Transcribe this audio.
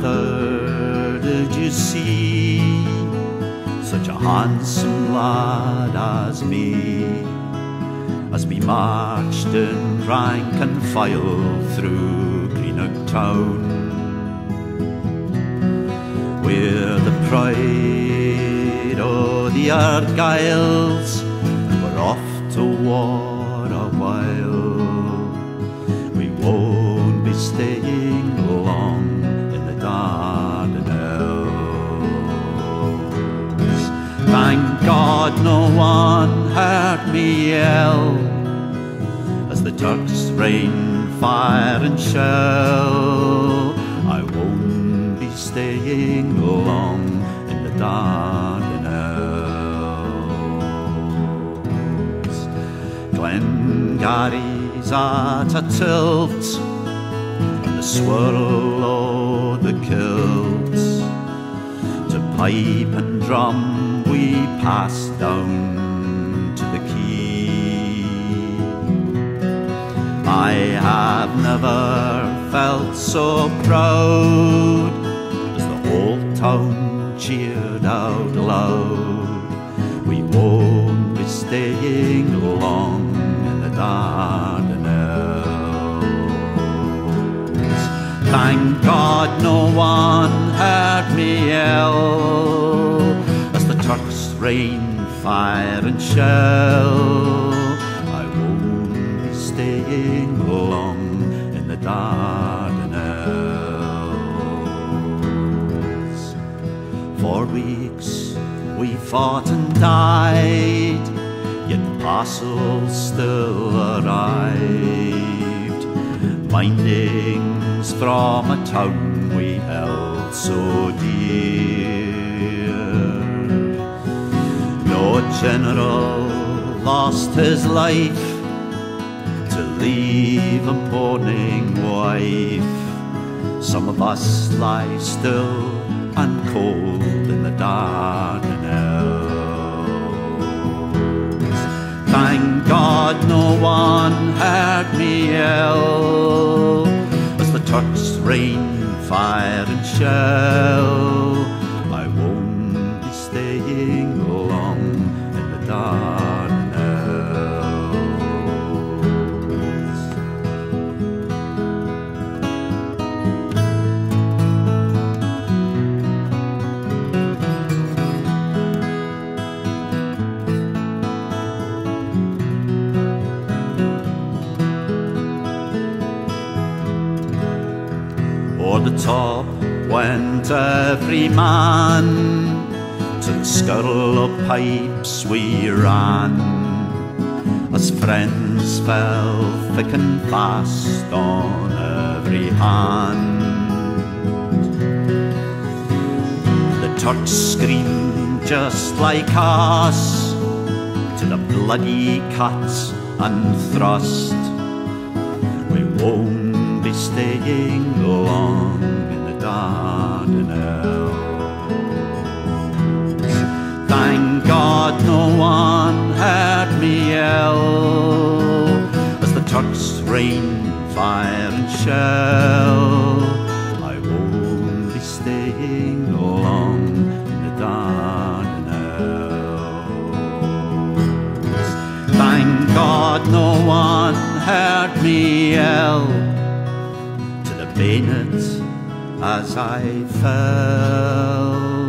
Mother, did you see such a handsome lad as me? As we marched in rank and file through Greenock town, we're the pride of the Argylls, and we're off to war a while. We won't be staying long God no one heard me yell as the Turks rain fire and shell. I won't be staying long in the Dardanelles. Glengarry's at a tilt, and the swirl o' the kilts. To pipe and drum we pass down to the quay. I have never felt so proud as the whole town cheered out loud. We won't be staying long in the Dardanelles. Thank God no one heard me yell rain fire and shell. I won't be staying long in the Dardanelles. For weeks we fought and died, yet parcels still arrived. Mindings from a town we held so dear. General lost his life to leave a mourning wife. Some of us lie still and cold in the Dardanelles. Thank God no one heard me yell as the Turks rain fire and shell. The top went every man To the skirl of pipes we ran. As friends fell thick and fast on every hand. The Turks screamed just like us To the bloody cuts and thrust. We won't staying long in the Dardanelles. Thank God no one heard me yell as the Turks rain fire and shell. I won't be staying long in the Dardanelles. Thank God no one heard me yell the bayonet as I fell.